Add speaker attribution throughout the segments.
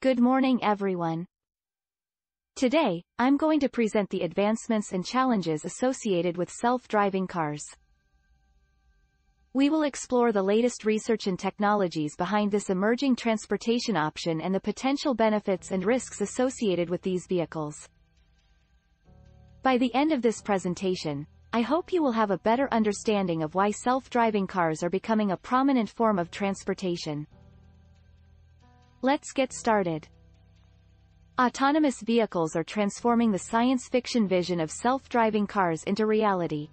Speaker 1: Good morning everyone. Today, I'm going to present the advancements and challenges associated with self-driving cars. We will explore the latest research and technologies behind this emerging transportation option and the potential benefits and risks associated with these vehicles. By the end of this presentation, I hope you will have a better understanding of why self-driving cars are becoming a prominent form of transportation. Let's get started. Autonomous vehicles are transforming the science fiction vision of self-driving cars into reality.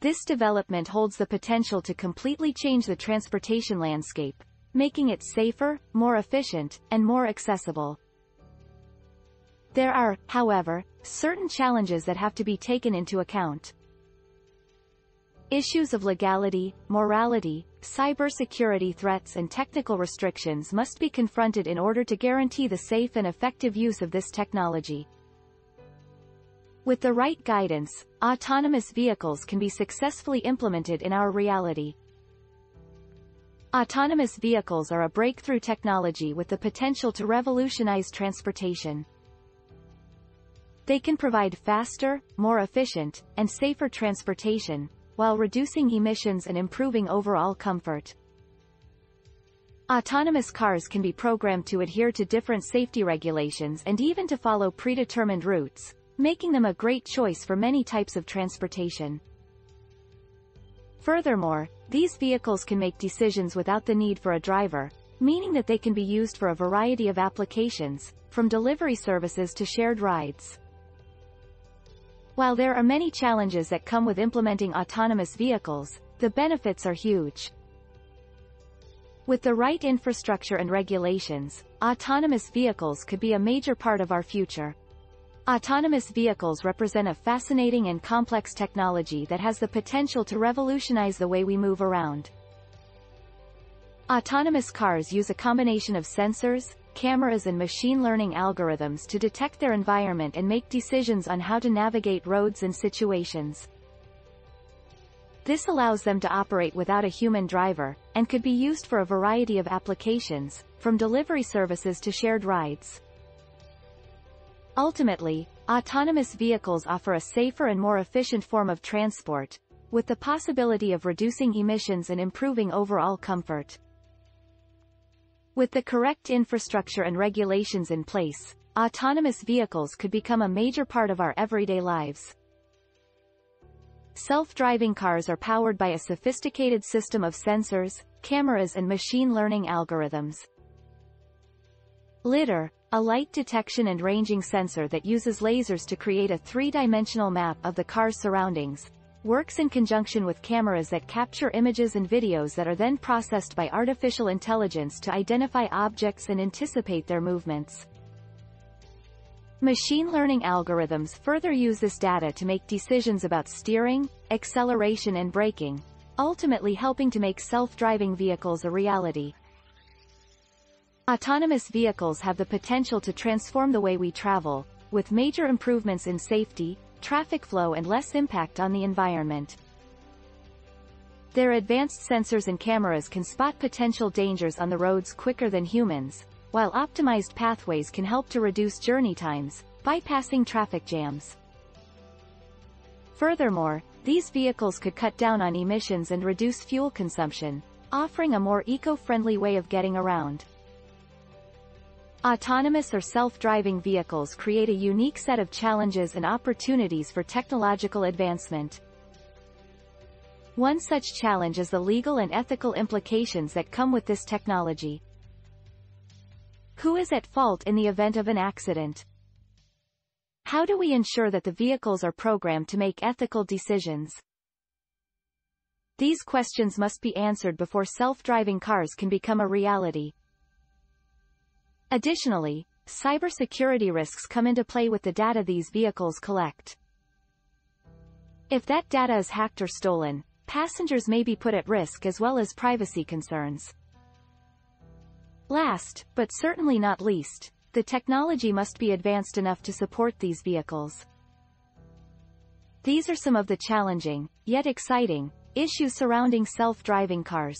Speaker 1: This development holds the potential to completely change the transportation landscape, making it safer, more efficient, and more accessible. There are, however, certain challenges that have to be taken into account. Issues of legality, morality, cybersecurity threats and technical restrictions must be confronted in order to guarantee the safe and effective use of this technology. With the right guidance, autonomous vehicles can be successfully implemented in our reality. Autonomous vehicles are a breakthrough technology with the potential to revolutionize transportation. They can provide faster, more efficient, and safer transportation, while reducing emissions and improving overall comfort. Autonomous cars can be programmed to adhere to different safety regulations and even to follow predetermined routes, making them a great choice for many types of transportation. Furthermore, these vehicles can make decisions without the need for a driver, meaning that they can be used for a variety of applications, from delivery services to shared rides. While there are many challenges that come with implementing autonomous vehicles, the benefits are huge. With the right infrastructure and regulations, autonomous vehicles could be a major part of our future. Autonomous vehicles represent a fascinating and complex technology that has the potential to revolutionize the way we move around. Autonomous cars use a combination of sensors, cameras and machine learning algorithms to detect their environment and make decisions on how to navigate roads and situations. This allows them to operate without a human driver, and could be used for a variety of applications, from delivery services to shared rides. Ultimately, autonomous vehicles offer a safer and more efficient form of transport, with the possibility of reducing emissions and improving overall comfort. With the correct infrastructure and regulations in place, autonomous vehicles could become a major part of our everyday lives. Self-driving cars are powered by a sophisticated system of sensors, cameras and machine learning algorithms. LiDAR, a light detection and ranging sensor that uses lasers to create a three-dimensional map of the car's surroundings, works in conjunction with cameras that capture images and videos that are then processed by artificial intelligence to identify objects and anticipate their movements. Machine learning algorithms further use this data to make decisions about steering, acceleration and braking, ultimately helping to make self-driving vehicles a reality. Autonomous vehicles have the potential to transform the way we travel, with major improvements in safety, traffic flow and less impact on the environment. Their advanced sensors and cameras can spot potential dangers on the roads quicker than humans, while optimized pathways can help to reduce journey times, bypassing traffic jams. Furthermore, these vehicles could cut down on emissions and reduce fuel consumption, offering a more eco-friendly way of getting around. Autonomous or self-driving vehicles create a unique set of challenges and opportunities for technological advancement. One such challenge is the legal and ethical implications that come with this technology. Who is at fault in the event of an accident? How do we ensure that the vehicles are programmed to make ethical decisions? These questions must be answered before self-driving cars can become a reality. Additionally, cybersecurity risks come into play with the data these vehicles collect. If that data is hacked or stolen, passengers may be put at risk as well as privacy concerns. Last, but certainly not least, the technology must be advanced enough to support these vehicles. These are some of the challenging, yet exciting, issues surrounding self-driving cars.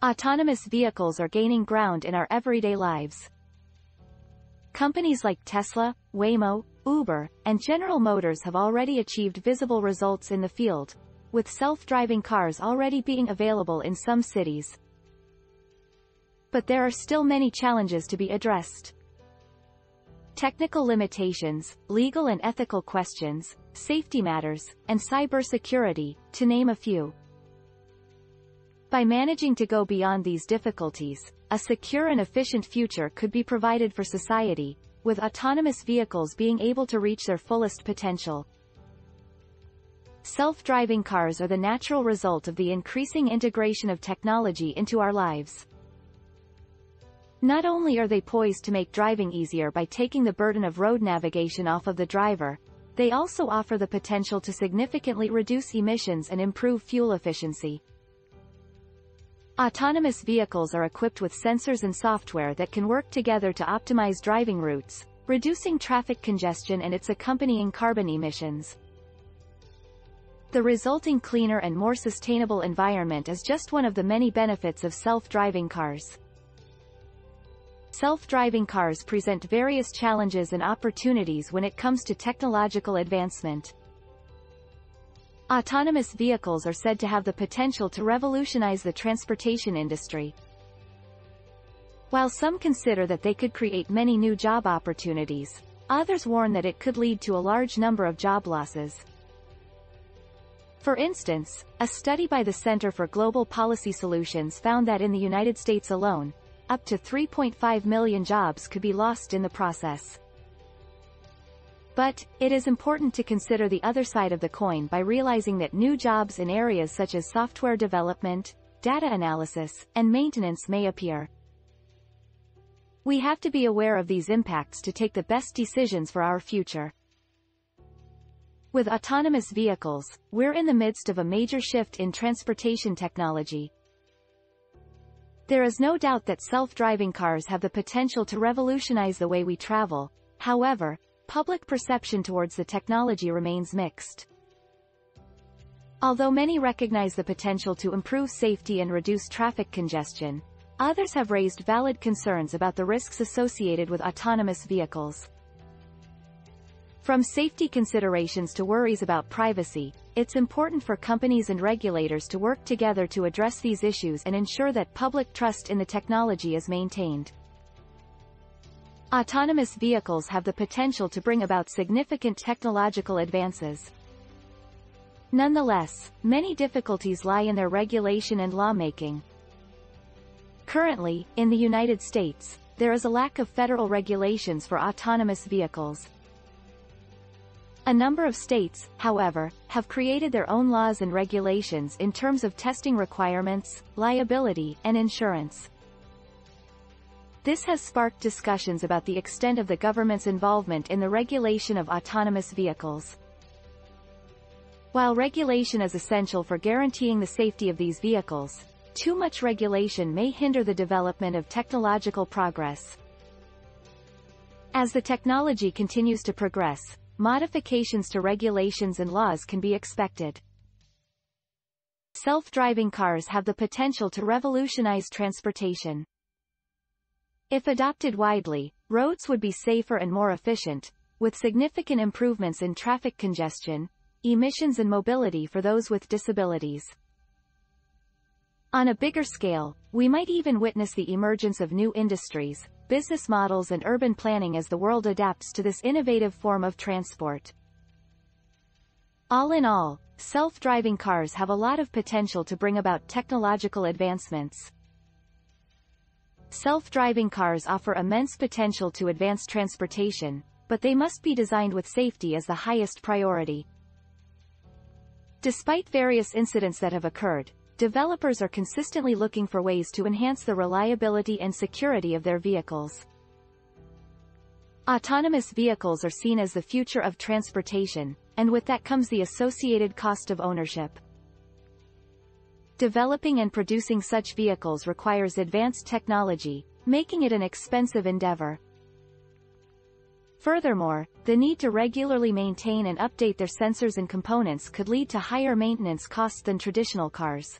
Speaker 1: Autonomous vehicles are gaining ground in our everyday lives. Companies like Tesla, Waymo, Uber, and General Motors have already achieved visible results in the field, with self-driving cars already being available in some cities. But there are still many challenges to be addressed. Technical limitations, legal and ethical questions, safety matters, and cybersecurity, to name a few. By managing to go beyond these difficulties, a secure and efficient future could be provided for society, with autonomous vehicles being able to reach their fullest potential. Self-driving cars are the natural result of the increasing integration of technology into our lives. Not only are they poised to make driving easier by taking the burden of road navigation off of the driver, they also offer the potential to significantly reduce emissions and improve fuel efficiency. Autonomous vehicles are equipped with sensors and software that can work together to optimize driving routes, reducing traffic congestion and its accompanying carbon emissions. The resulting cleaner and more sustainable environment is just one of the many benefits of self-driving cars. Self-driving cars present various challenges and opportunities when it comes to technological advancement. Autonomous vehicles are said to have the potential to revolutionize the transportation industry. While some consider that they could create many new job opportunities, others warn that it could lead to a large number of job losses. For instance, a study by the Center for Global Policy Solutions found that in the United States alone, up to 3.5 million jobs could be lost in the process. But, it is important to consider the other side of the coin by realizing that new jobs in areas such as software development, data analysis, and maintenance may appear. We have to be aware of these impacts to take the best decisions for our future. With autonomous vehicles, we're in the midst of a major shift in transportation technology. There is no doubt that self-driving cars have the potential to revolutionize the way we travel. However, public perception towards the technology remains mixed. Although many recognize the potential to improve safety and reduce traffic congestion, Others have raised valid concerns about the risks associated with autonomous vehicles. From safety considerations to worries about privacy, it's important for companies and regulators to work together to address these issues and ensure that public trust in the technology is maintained. Autonomous vehicles have the potential to bring about significant technological advances. Nonetheless, many difficulties lie in their regulation and lawmaking, Currently, in the United States, there is a lack of federal regulations for autonomous vehicles. A number of states, however, have created their own laws and regulations in terms of testing requirements, liability, and insurance. This has sparked discussions about the extent of the government's involvement in the regulation of autonomous vehicles. While regulation is essential for guaranteeing the safety of these vehicles, too much regulation may hinder the development of technological progress. As the technology continues to progress, modifications to regulations and laws can be expected. Self-driving cars have the potential to revolutionize transportation. If adopted widely, roads would be safer and more efficient, with significant improvements in traffic congestion, emissions and mobility for those with disabilities. On a bigger scale, we might even witness the emergence of new industries, business models and urban planning as the world adapts to this innovative form of transport. All in all, self-driving cars have a lot of potential to bring about technological advancements. Self-driving cars offer immense potential to advance transportation, but they must be designed with safety as the highest priority. Despite various incidents that have occurred, developers are consistently looking for ways to enhance the reliability and security of their vehicles. Autonomous vehicles are seen as the future of transportation, and with that comes the associated cost of ownership. Developing and producing such vehicles requires advanced technology, making it an expensive endeavor. Furthermore, the need to regularly maintain and update their sensors and components could lead to higher maintenance costs than traditional cars.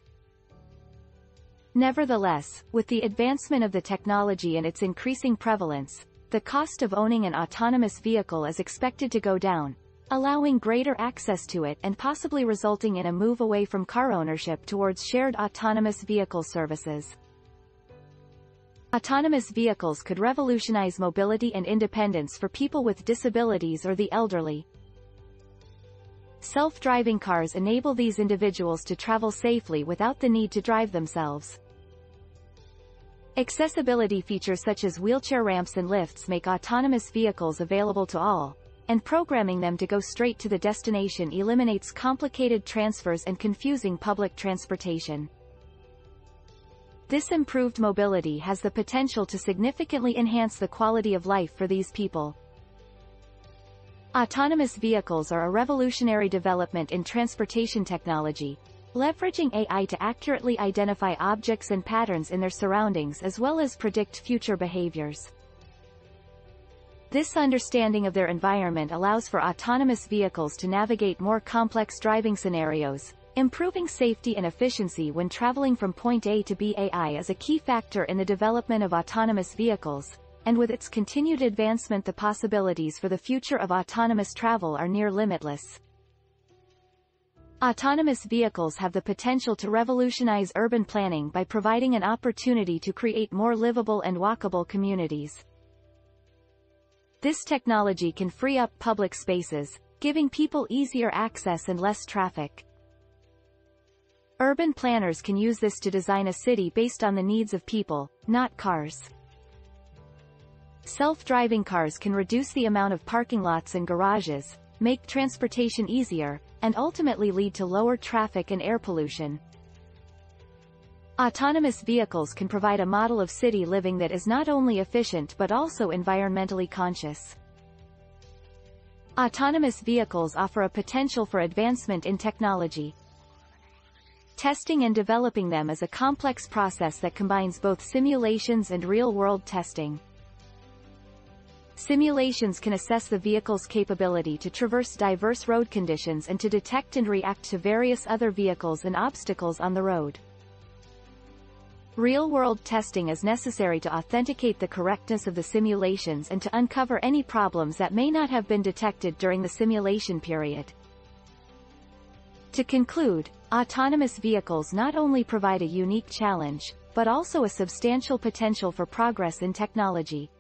Speaker 1: Nevertheless, with the advancement of the technology and its increasing prevalence, the cost of owning an autonomous vehicle is expected to go down, allowing greater access to it and possibly resulting in a move away from car ownership towards shared autonomous vehicle services. Autonomous vehicles could revolutionize mobility and independence for people with disabilities or the elderly. Self-driving cars enable these individuals to travel safely without the need to drive themselves. Accessibility features such as wheelchair ramps and lifts make autonomous vehicles available to all, and programming them to go straight to the destination eliminates complicated transfers and confusing public transportation. This improved mobility has the potential to significantly enhance the quality of life for these people. Autonomous vehicles are a revolutionary development in transportation technology, leveraging AI to accurately identify objects and patterns in their surroundings as well as predict future behaviors. This understanding of their environment allows for autonomous vehicles to navigate more complex driving scenarios, Improving safety and efficiency when traveling from point A to B AI is a key factor in the development of autonomous vehicles, and with its continued advancement the possibilities for the future of autonomous travel are near limitless. Autonomous vehicles have the potential to revolutionize urban planning by providing an opportunity to create more livable and walkable communities. This technology can free up public spaces, giving people easier access and less traffic. Urban planners can use this to design a city based on the needs of people, not cars. Self-driving cars can reduce the amount of parking lots and garages, make transportation easier, and ultimately lead to lower traffic and air pollution. Autonomous vehicles can provide a model of city living that is not only efficient but also environmentally conscious. Autonomous vehicles offer a potential for advancement in technology, Testing and developing them is a complex process that combines both simulations and real-world testing. Simulations can assess the vehicle's capability to traverse diverse road conditions and to detect and react to various other vehicles and obstacles on the road. Real-world testing is necessary to authenticate the correctness of the simulations and to uncover any problems that may not have been detected during the simulation period. To conclude, autonomous vehicles not only provide a unique challenge, but also a substantial potential for progress in technology.